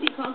Because